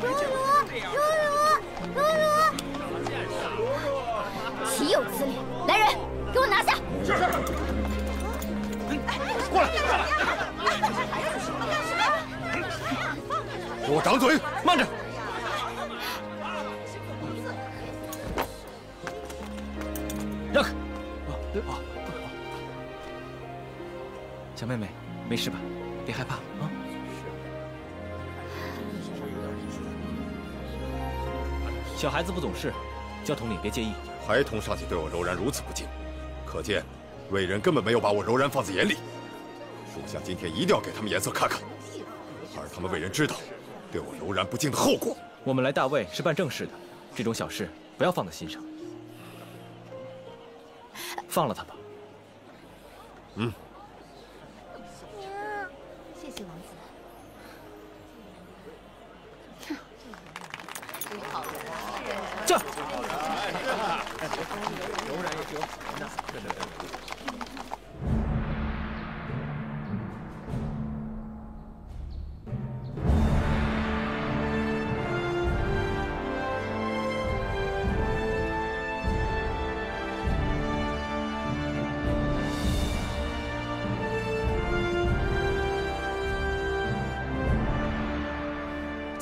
如如如如如如，岂有此理！来人，给我拿下！是。过来，过来！给我掌嘴！慢着，让开。小妹妹，没事吧？别害怕啊。小孩子不懂事，焦统领别介意。孩童尚且对我柔然如此不敬，可见魏人根本没有把我柔然放在眼里。属下今天一定要给他们颜色看看，而他们魏人知道对我柔然不敬的后果。我们来大魏是办正事的，这种小事不要放在心上。放了他吧。嗯。谢谢王子。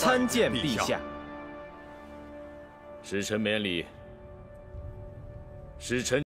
参见陛下。使臣免礼。使臣。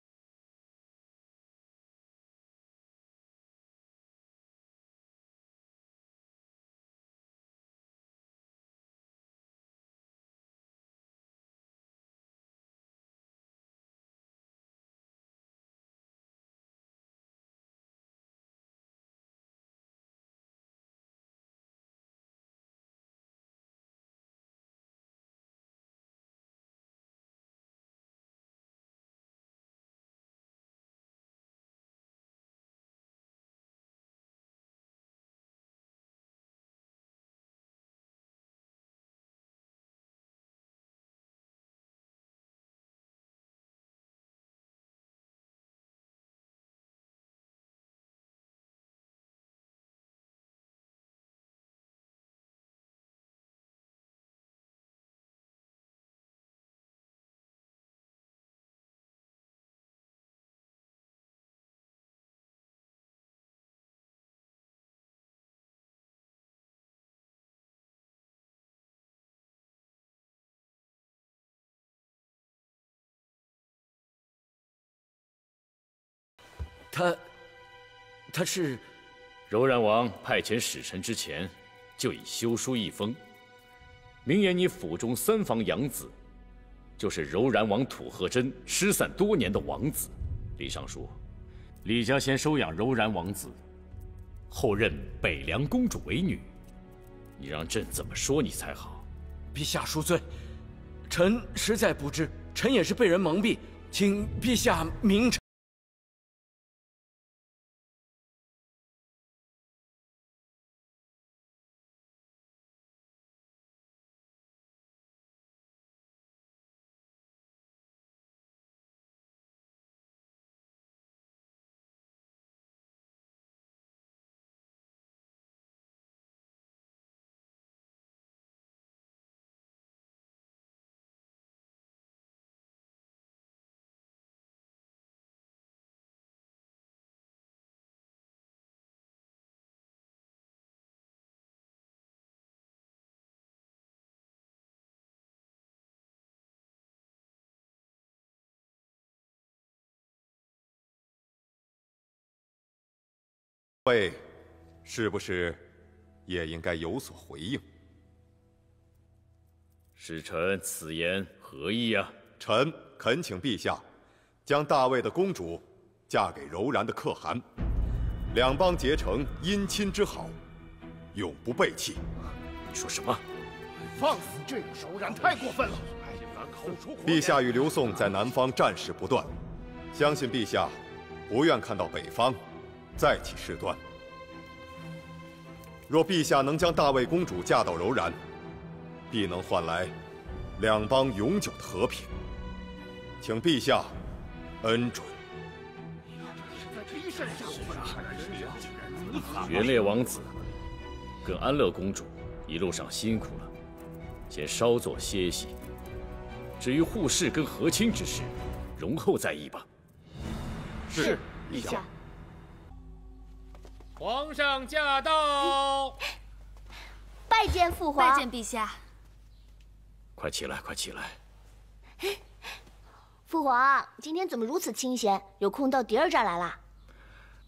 他，他是柔然王派遣使臣之前，就已修书一封，明言你府中三房养子，就是柔然王土贺真失散多年的王子。李尚书，李家先收养柔然王子，后任北凉公主为女，你让朕怎么说你才好？陛下恕罪，臣实在不知，臣也是被人蒙蔽，请陛下明察。位，是不是也应该有所回应？使臣此言何意啊？臣恳请陛下，将大魏的公主嫁给柔然的可汗，两邦结成姻亲之好，永不背弃。你说什么？放肆这个柔然太过分了！陛下与刘宋在南方战事不断，相信陛下不愿看到北方。再起事端。若陛下能将大魏公主嫁到柔然，必能换来两邦永久的和平。请陛下恩准。元烈王子跟安乐公主一路上辛苦了，先稍作歇息。至于护氏跟和亲之事，容后再议吧。是，陛下。皇上驾到！拜见父皇。拜见陛下。快起来，快起来！父皇，今天怎么如此清闲？有空到迪儿这儿来了？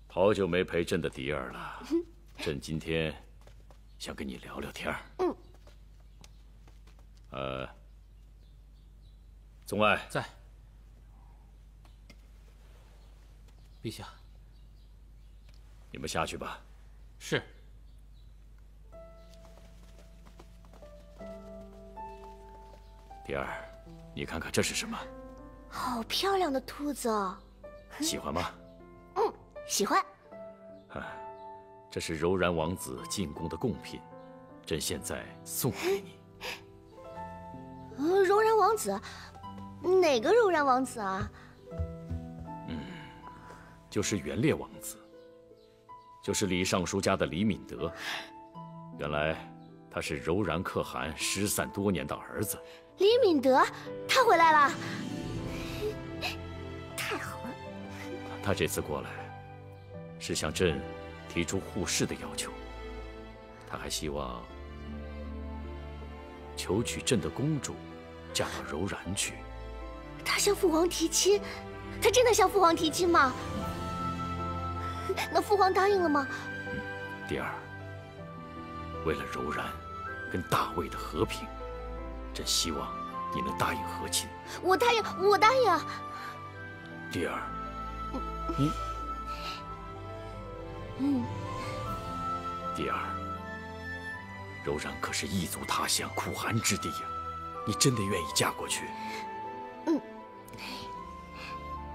好久没陪朕的迪儿了，朕今天想跟你聊聊天儿。嗯。呃，宗爱在。陛下，你们下去吧。是。迪儿，你看看这是什么？好漂亮的兔子哦！喜欢吗？嗯，喜欢。这是柔然王子进贡的贡品，朕现在送给你。呃，柔然王子，哪个柔然王子啊？嗯，就是元烈王子，就是李尚书家的李敏德。原来他是柔然可汗失散多年的儿子。李敏德，他回来了，太好了。他这次过来，是向朕提出护氏的要求。他还希望求娶朕的公主，嫁到柔然去。他向父皇提亲，他真的向父皇提亲吗？那父皇答应了吗？第二，为了柔然跟大魏的和平。朕希望你能答应和亲。我答应，我答应。第二，你，嗯，第二，柔然可是异族他乡、苦寒之地呀，你真的愿意嫁过去？嗯，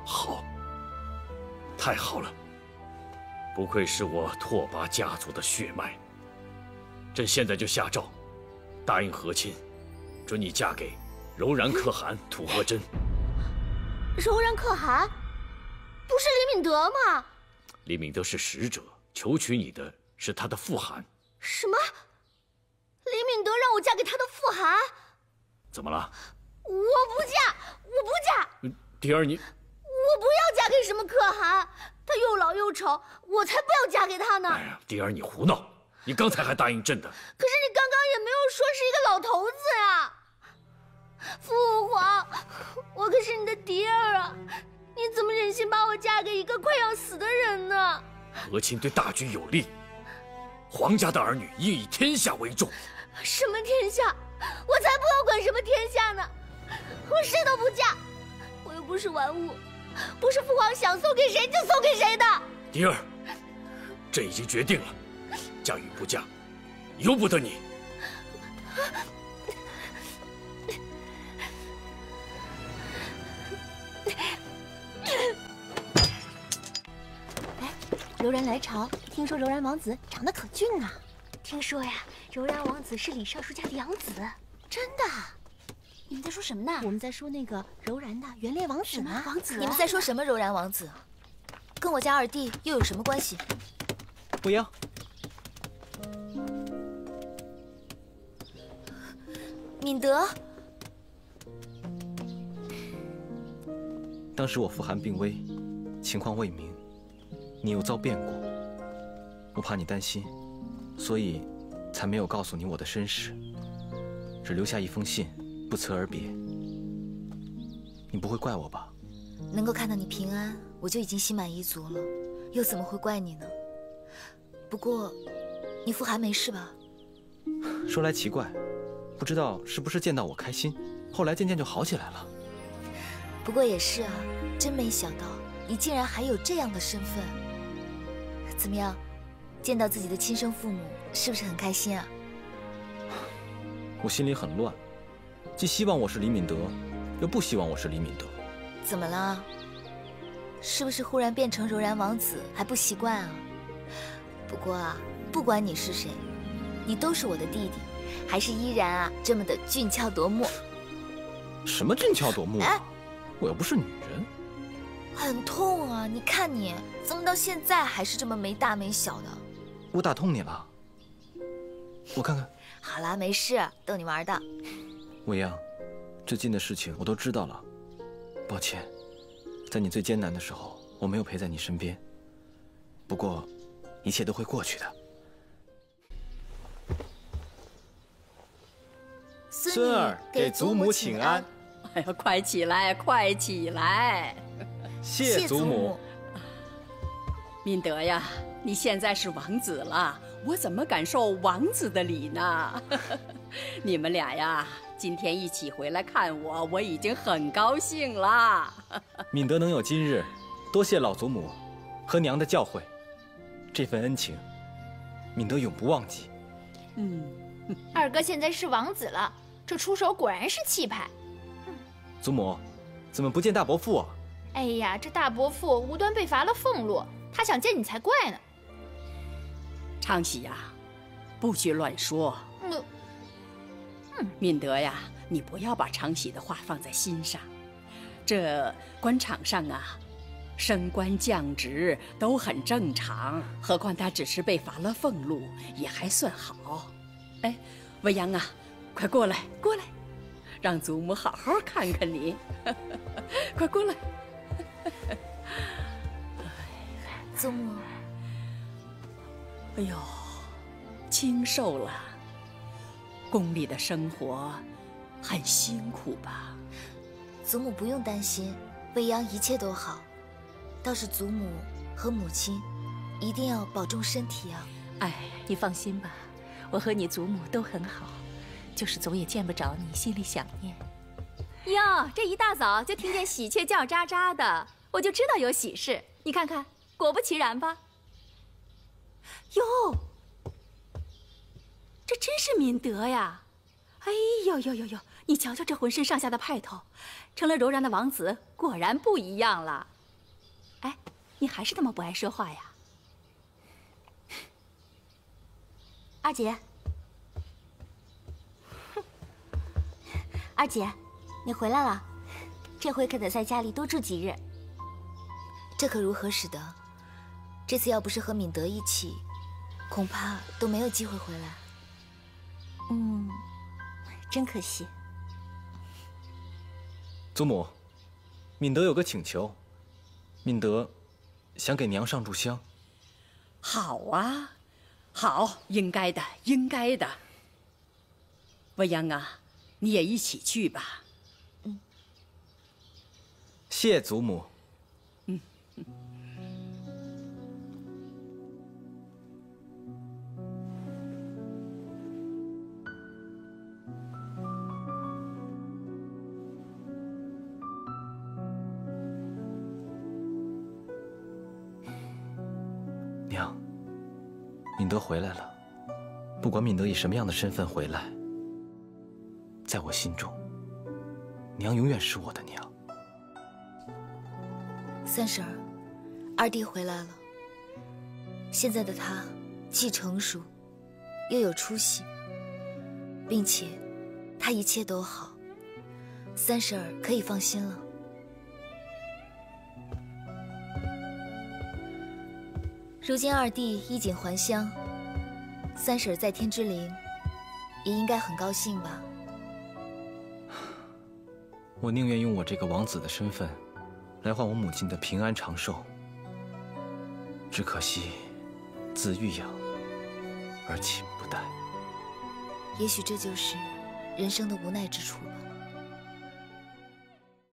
好，太好了，不愧是我拓跋家族的血脉。朕现在就下诏，答应和亲。准你嫁给柔然可汗吐和真。柔然可汗，不是李敏德吗？李敏德是使者，求娶你的是他的父汗。什么？李敏德让我嫁给他的父汗？怎么了？我不嫁，我不嫁。迪儿，你，我不要嫁给什么可汗，他又老又丑，我才不要嫁给他呢。哎呀，迪儿，你胡闹！你刚才还答应朕的。可是你刚刚也没有说是一个老头子呀。父皇，我可是你的迪儿啊！你怎么忍心把我嫁给一个快要死的人呢？和亲对大局有利，皇家的儿女应以天下为重。什么天下？我才不要管什么天下呢！我谁都不嫁，我又不是玩物，不是父皇想送给谁就送给谁的。迪儿，朕已经决定了，嫁与不嫁，由不得你。哎，柔然来朝，听说柔然王子长得可俊啊。听说呀，柔然王子是李尚书家的养子，真的。你们在说什么呢？我们在说那个柔然的元烈王子呢。王子？你们在说什么？柔然王子，跟我家二弟又有什么关系？不要。敏德。当时我父寒病危，情况未明，你又遭变故，我怕你担心，所以才没有告诉你我的身世，只留下一封信，不辞而别。你不会怪我吧？能够看到你平安，我就已经心满意足了，又怎么会怪你呢？不过，你父汗没事吧？说来奇怪，不知道是不是见到我开心，后来渐渐就好起来了。不过也是啊，真没想到你竟然还有这样的身份。怎么样，见到自己的亲生父母，是不是很开心啊？我心里很乱，既希望我是李敏德，又不希望我是李敏德。怎么了？是不是忽然变成柔然王子还不习惯啊？不过啊，不管你是谁，你都是我的弟弟，还是依然啊这么的俊俏夺目。什么俊俏夺目？哎。我又不是女人，很痛啊！你看你怎么到现在还是这么没大没小的？我打痛你了？我看看。好了，没事，逗你玩的。未央，最近的事情我都知道了，抱歉，在你最艰难的时候我没有陪在你身边。不过，一切都会过去的。孙儿给祖母请安。哎呀，快起来，快起来！谢祖母。敏德呀，你现在是王子了，我怎么敢受王子的礼呢？你们俩呀，今天一起回来看我，我已经很高兴了。敏德能有今日，多谢老祖母和娘的教诲，这份恩情，敏德永不忘记。嗯，二哥现在是王子了，这出手果然是气派。祖母，怎么不见大伯父啊？哎呀，这大伯父无端被罚了俸禄，他想见你才怪呢。昌喜呀，不许乱说。嗯，敏德呀，你不要把常喜的话放在心上。这官场上啊，升官降职都很正常，何况他只是被罚了俸禄，也还算好。哎，未央啊，快过来，过来。让祖母好好看看你，快过来！祖母，哎呦，清瘦了。宫里的生活很辛苦吧？祖母不用担心，未央一切都好。倒是祖母和母亲，一定要保重身体啊！哎，你放心吧，我和你祖母都很好。就是总也见不着你，心里想念。哟，这一大早就听见喜鹊叫喳喳的，我就知道有喜事。你看看，果不其然吧？哟，这真是敏德呀！哎呦呦呦呦，你瞧瞧这浑身上下的派头，成了柔然的王子，果然不一样了。哎，你还是那么不爱说话呀，二姐。二姐，你回来了，这回可得在家里多住几日。这可如何使得？这次要不是和敏德一起，恐怕都没有机会回来。嗯，真可惜。祖母，敏德有个请求，敏德想给娘上炷香。好啊，好，应该的，应该的。未央啊。你也一起去吧。嗯，谢祖母。娘，敏德回来了。不管敏德以什么样的身份回来。在我心中，娘永远是我的娘。三婶儿，二弟回来了。现在的他既成熟，又有出息，并且他一切都好，三婶儿可以放心了。如今二弟衣锦还乡，三婶在天之灵，也应该很高兴吧。我宁愿用我这个王子的身份，来换我母亲的平安长寿。只可惜，子欲养而亲不待。也许这就是人生的无奈之处吧。